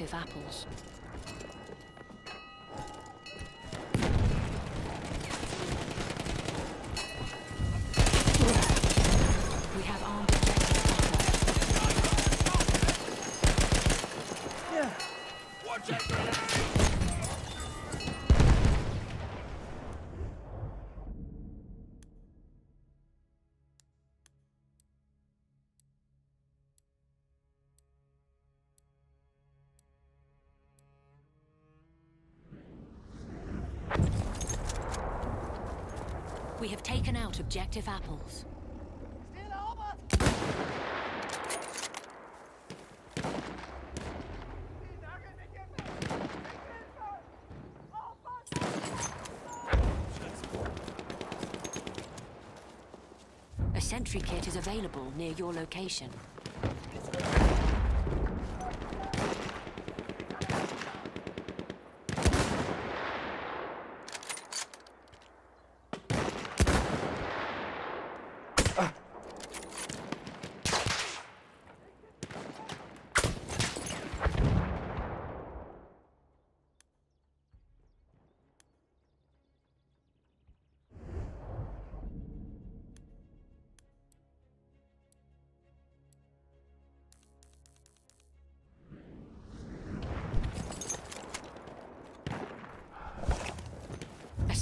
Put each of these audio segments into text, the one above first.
armed apples. We have taken out objective apples. A sentry kit is available near your location.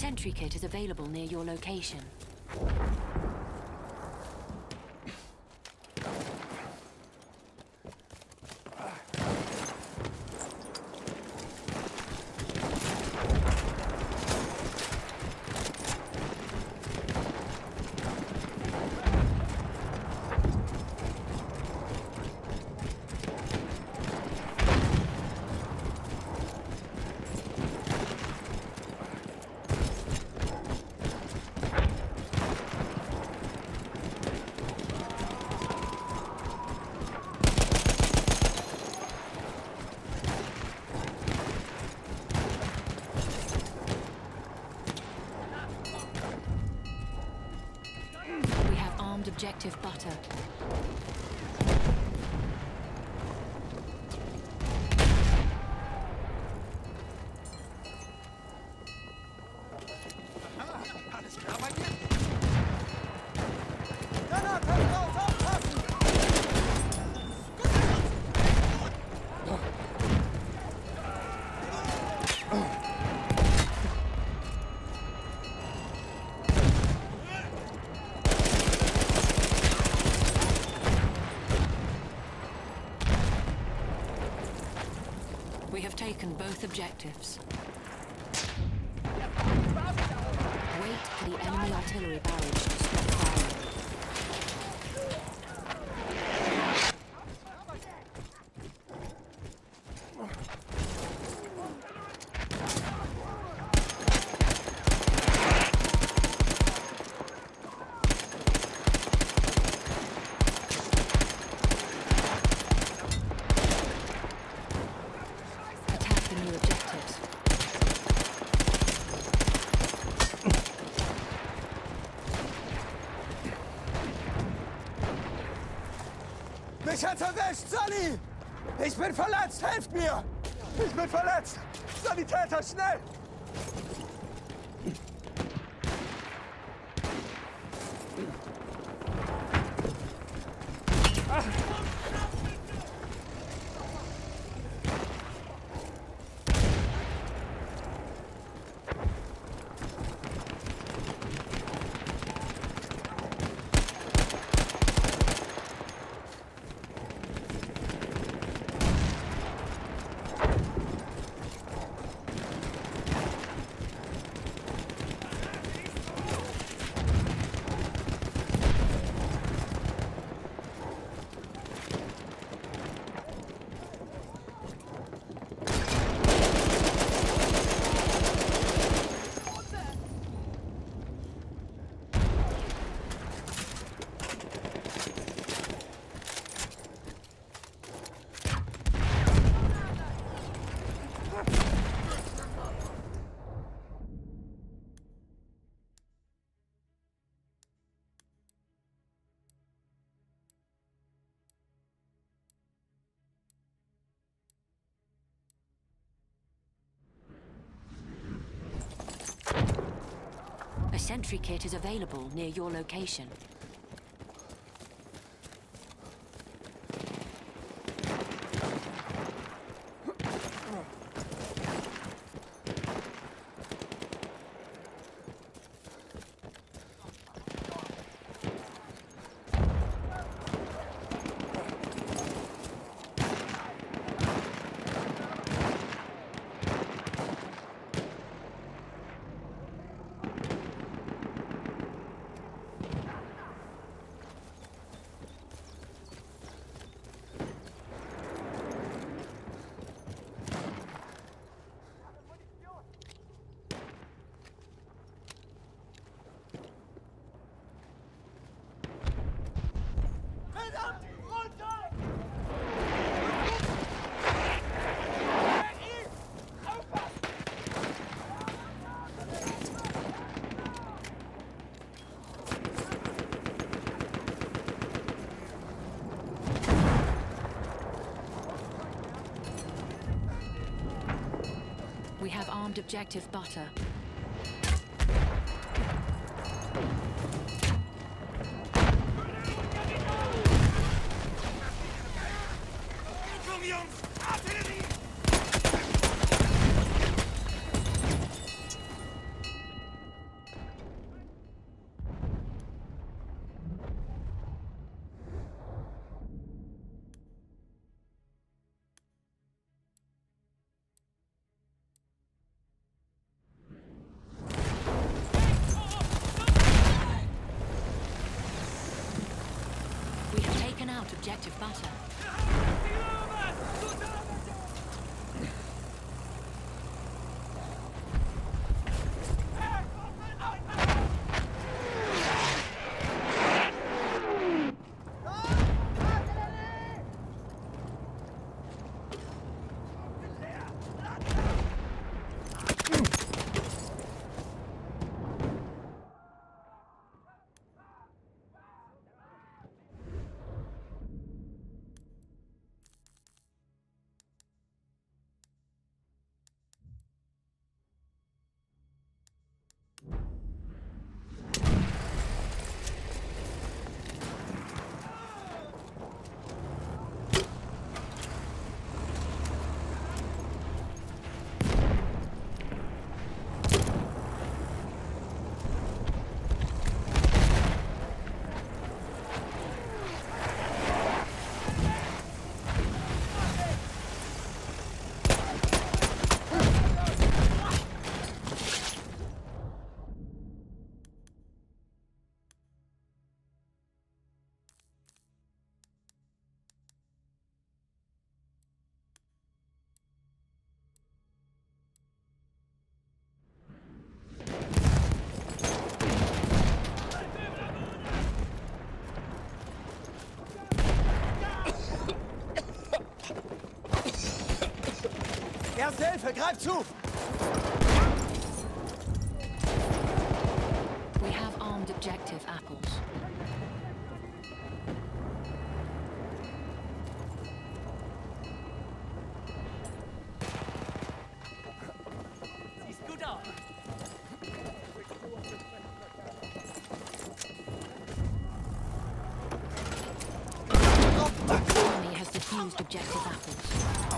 Sentry kit is available near your location. We have objective butter. Objectives. Wait for the enemy artillery Ich bin verletzt, helft mir! Ich bin verletzt! Sanitäter, schnell! Sentry kit is available near your location. Verdammt! Runter! We have armed objective butter. Objective butter. Brauchst Hilfe, greif zu! We have armed objective apples. Enemy has defused objective apples.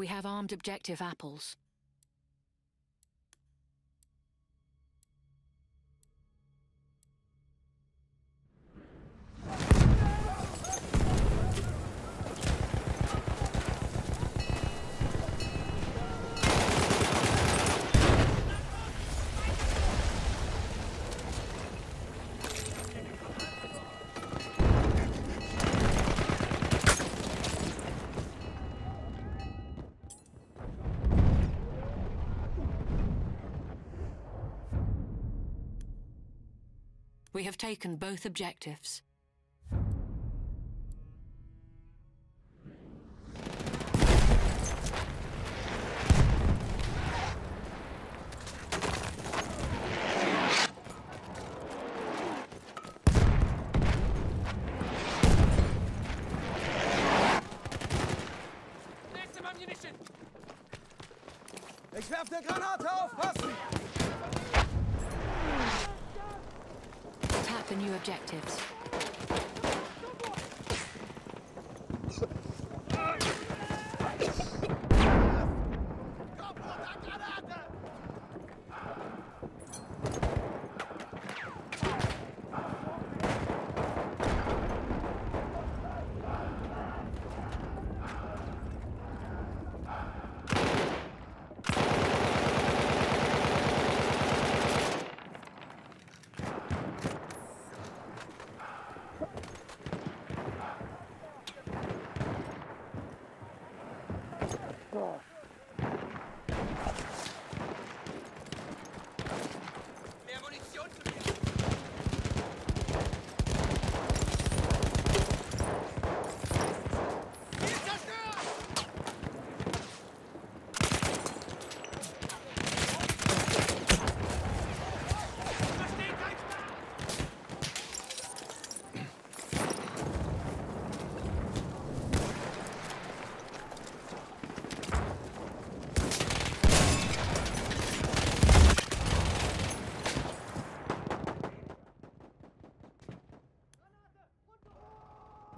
We have armed objective apples. We have taken both objectives. Granate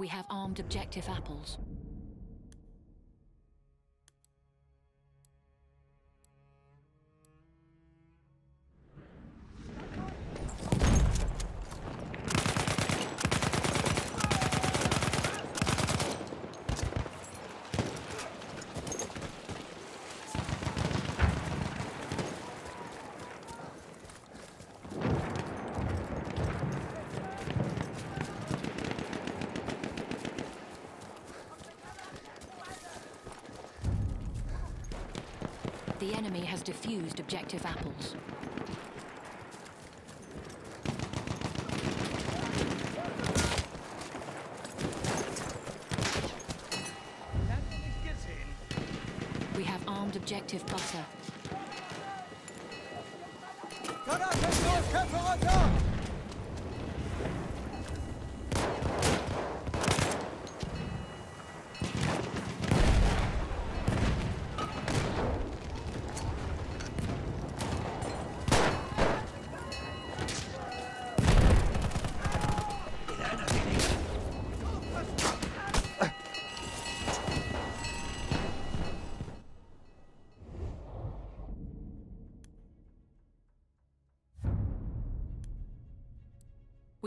We have armed objective apples. The enemy has defused objective apples. Lange nicht gesehen. We have armed objective butter. Granate! Köpfe runter!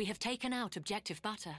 We have taken out objective butter.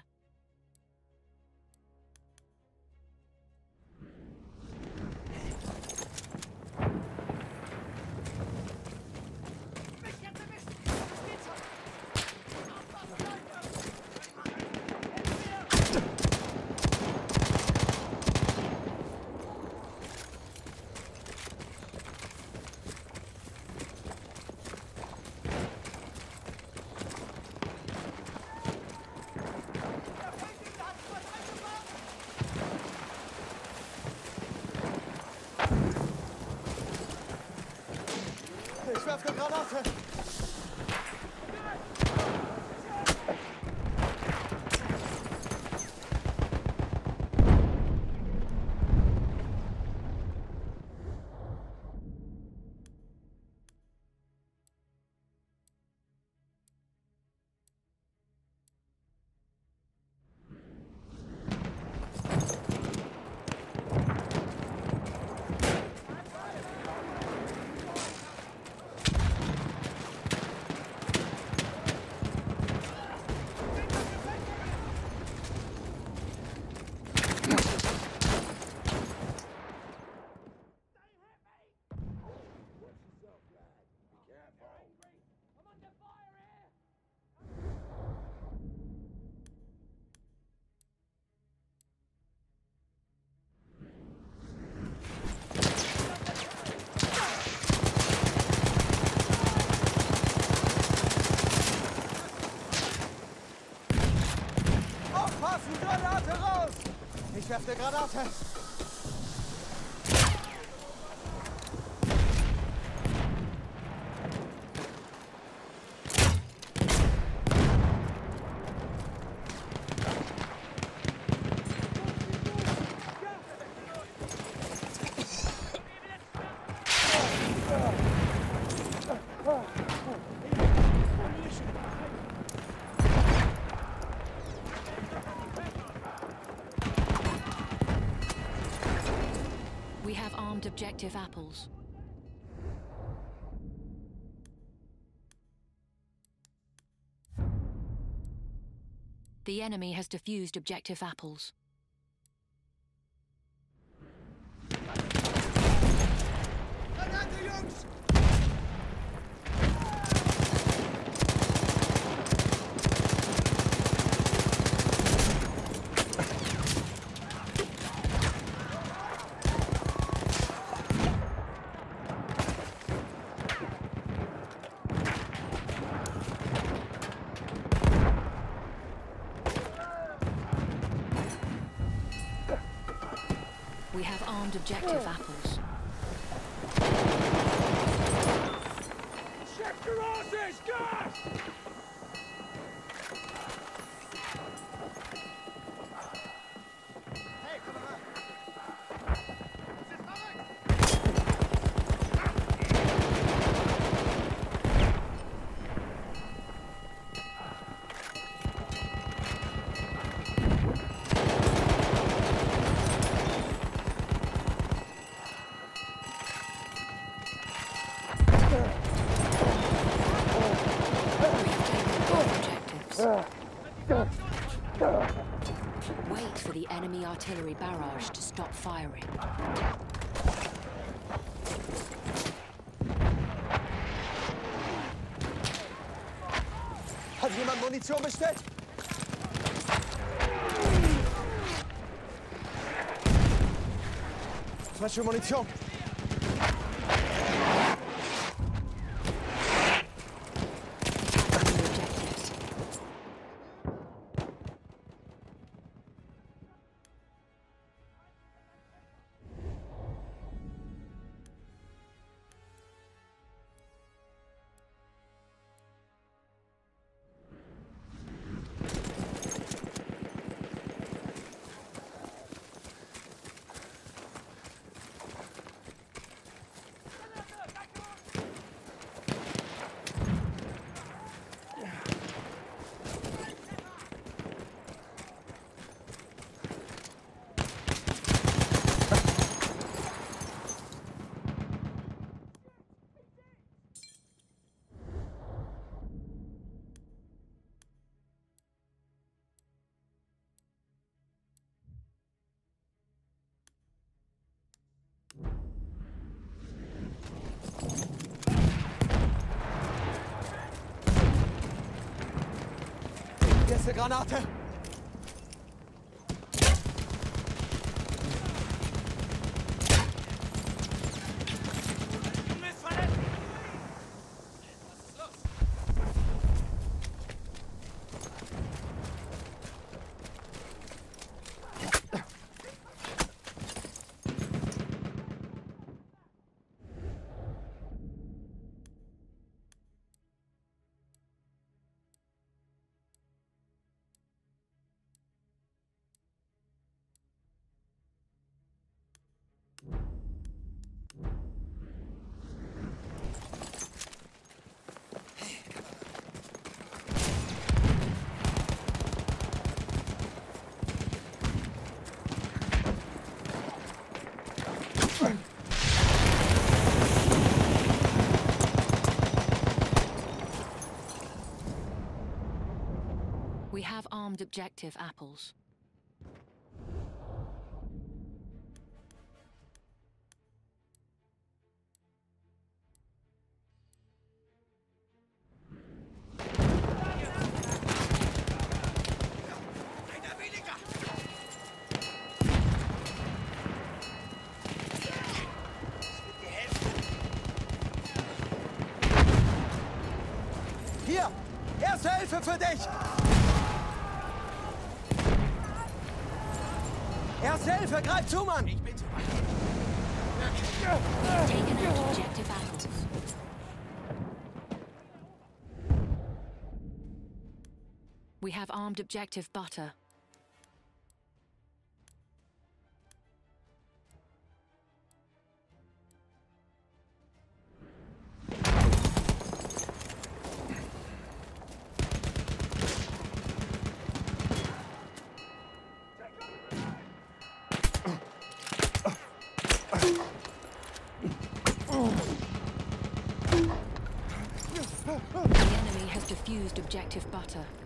de ganas. Eh. We have armed objective apples. The enemy has defused objective apples. Granate, Jungs! We have objective apples. Check your asses, gas! Stop firing. Hat jemand Munition bestellt? Falsche Munition. Attacking the Granate. We have armed objective apples. Armed objective butter. Objective butter.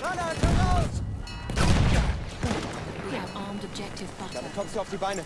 We have armed objective butter. Damit kommst du auf die Beine.